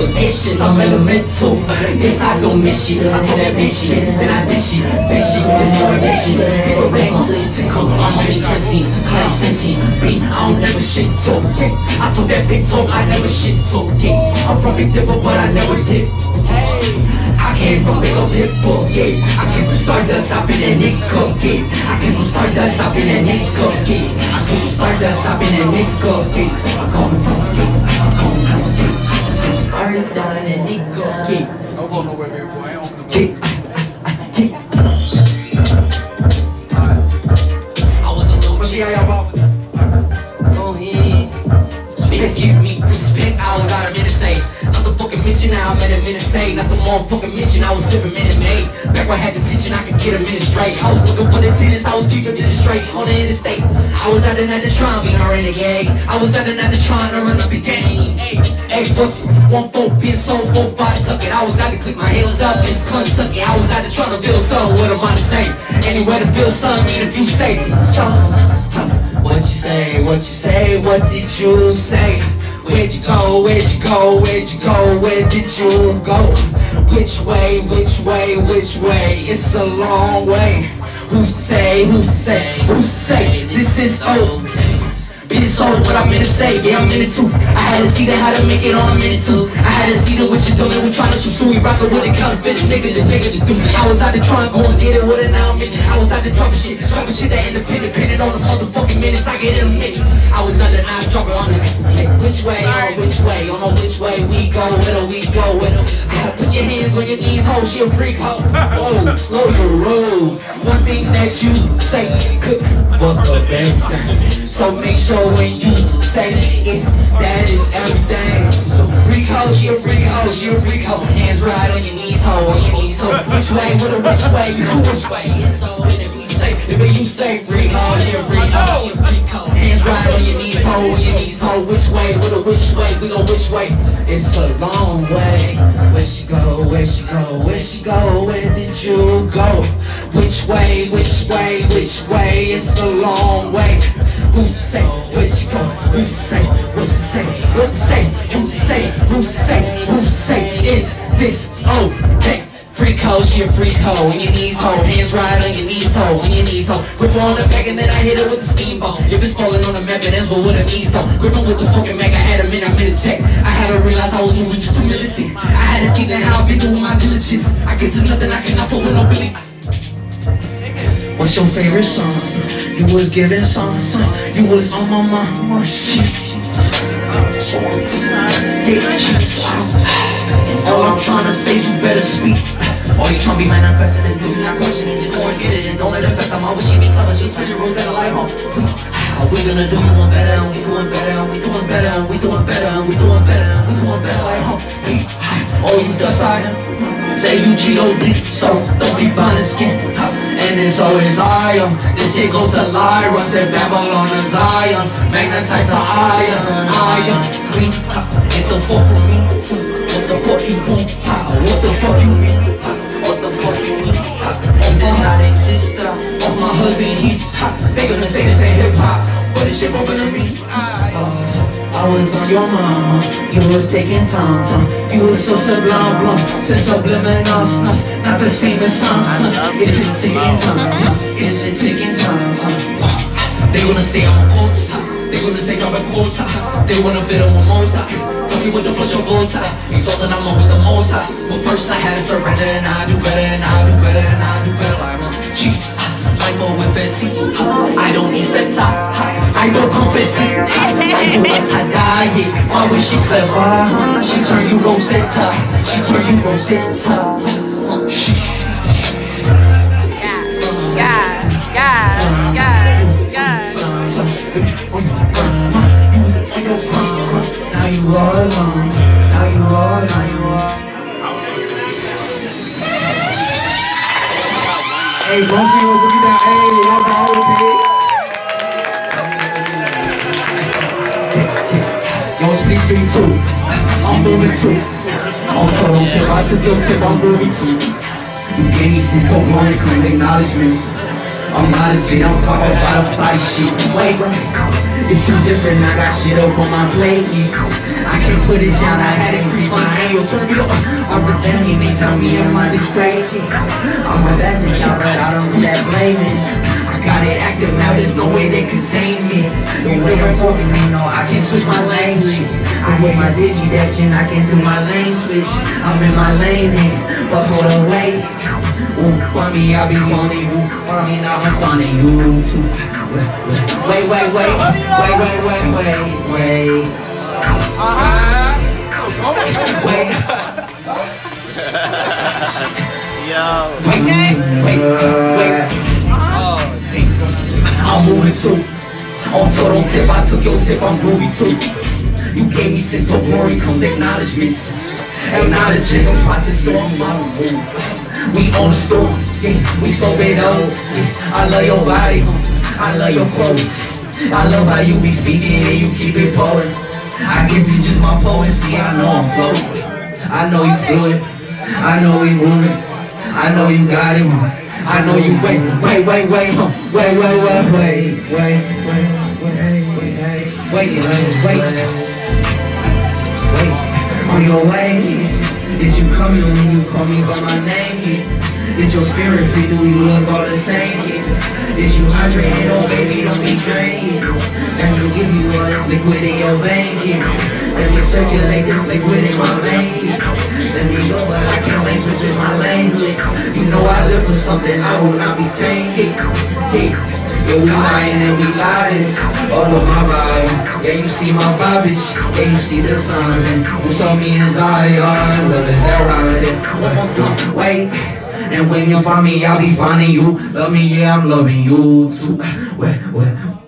with patience, I'm elemental. Yes, I don't miss shit. I told that bitch shit, then I did shit. Bitch shit, there's no addition. People back you took over. I'm only pressing, claim sentient. Beat, I don't never shit talk. I told that big talk, I never shit talk. I'm from Big Dipper, but I never dip. I came from big old pitbull, yeah. I came from Stardust, I've been that nickel, yeah. I came from Stardust, I've been that nickel, yeah. I came from Stardust, I've been that nickel, yeah. I'm coming from, yeah. I'm coming from, yeah. Ain't open the Yeah. Yeah. I was a little now I'm at a minute say. Not the motherfucking mention, I was sipping Minute Maid. Back when I had the tension, I could get a minute straight. I was looking for the dentist, I was keeping it straight on the interstate. I was out there not to try and a renegade. I was out there not to run up the game. Hey, fuck it. One four, bitch, so four, five, tuck it. I was out to click my heels up, it's Kentucky. I was out to try to feel something, what am I to say? Anywhere to feel something, if you say something. Huh. What you say, what you say, what did you say? Where'd you go, where'd you go, where'd you go, where did you go? Which way, which way, which way? It's a long way. Who say, who say, who say this is okay? Bitch, so what I'm in to say, yeah, I'm in it too. I had to see that how to make it on a minute too. I had to see that what you doing, we trying to shoot, so we rockin' with a counterfeit nigga, the nigga to do me. I was out there trying to go and get it with it, now I'm in it. I was out there dropping shit, dropping shit that independent, pinning on the motherfucking minutes, I get in a minute. I was under nine, dropping on it. Which way, on which way, on which way we go, where we your hands on your knees, ho, she a freak, ho. Whoa, slow your roll. One thing that you say could fuck up everything. So make sure when you say it, that is everything. So freak hoe, she a freak hoe, she a freak hoe. Hands right on your knees, ho, on your knees, ho. Which way, what a which way, you know which way. It's so we say, if you say freak hoe, she a freak hoe, she a freak hoe. Hands right on your knees, ho, on your knees, ho. Which way, which way, we go which way. It's a long way. Where she go, where she go, where she go, where did you go? Which way, which way, which way? It's a long way. Who say, you go? Who say, what to say, what to say? Who say, who say, who say? Is this okay? Freak hoe, she a freak hoe, on your knees hoe, hands right on your knees hoe, on your knees hoe. Grip on the back and then I hit her with the steamboat. If it's falling on the map, it ends with what it means though. Grip her with the fucking mag, I had a minute, I'm in tech. I had to realize I was moving just too. I had to see that how I've been doing my diligence. I guess there's nothing I cannot put with no belief. What's your favorite song? You was giving songs, you was on my mama shit. All I'm trying to say is you better speak. All you tryna be manifesting and do not question it. Just go and get it and don't let it fest. I'm always she be clever. She your rose like a light home. How we gonna do one better and we doing better and we doing better and we doing better and we doing better and we doing better like home. Oh, you dust I am. Say you G-O-D, so don't be and skin. And it's always I am. This here goes to Lyra. Said Babylon to Zion. Magnetize the iron. Iron. Clean. Ha, You not exist. my husband, he's ha, They gonna say this ain't hip hop, but this shit bumping to me. Uh, I was on your mama, you was taking time, time. You was so sublime, blonde, so subliminal, not, the same as time. Is it taking time, time? Is it taking time, time? They gonna say I'm a quota. They gonna say I'm a quota. They wanna fit a mimosa. Tell me what the fuck your bow tie. Exalted, I'm over the most high. But first I had to surrender, and I do better, and I do better, and I do better. Like, huh? Jeez, uh, life with Fenty. I don't need Feta. I don't confetti. I do what I die. Yeah, why was she clever? She turned you Rosetta. She turned you Rosetta. She. Hey, go boogie down, hey, y'all. Yo, speak to me too. I'm moving too. I'm total tip, I took your tip, I'm moving too. You gave me top money, claim acknowledgements. I'm not a G, I'm talking about a body shit. Wait, it's too different, I got shit on my plate. I can't put it down, I had to increase my yo, turn me up. I'm the family, they tell me I'm my disgrace. I'm a best shot, but I don't do that blaming. I got it active now, there's no way they contain me. The way I'm talking, they know I can switch my language. I hit my digi dashing, I can do my lane switch. I'm in my lane here, but hold on, wait. Ooh, funny, I be funny. Ooh, funny, now I'm funny. You too. Wait, wait, wait, wait, wait, wait, wait, wait. Wait, wait, wait, wait. I'm moving too. On total tip, I took your tip, I'm groovy too. You gave me sense, so glory comes acknowledgements. Acknowledging the process, so I'm on the move. We on the store, yeah, we smoke it up. I love your body, I love your clothes. I love how you be speaking and you keep it pouring. I guess it's just my poetry, I know I'm floating. I know you it, I know we moving. I know you got it, man. I know you wait, wait, wait, wait, huh? wait, wait, wait, wait, wait, wait, wait, wait, wait, wait, wait, wait, on your way. Is you coming when you call me by my name? Yeah. Is your spirit free? Do you look all the same? Yeah. Is you hydrated? Oh baby, don't be drained. Yeah. Me give you all this liquid in your veins. Yeah. Let me circulate this liquid in my veins. Yeah. Let me go, but I can't lane switch my language. You know I live for something, I will not be tamed. Yeah. Yeah, we lying and we lies all of my vibe. Yeah, you see my vibage. Yeah, you see the signs and you saw me in Zion. Well, is that right? One more time, wait. And when you find me, I'll be finding you. Love me, yeah, I'm loving you too. Wait, wait.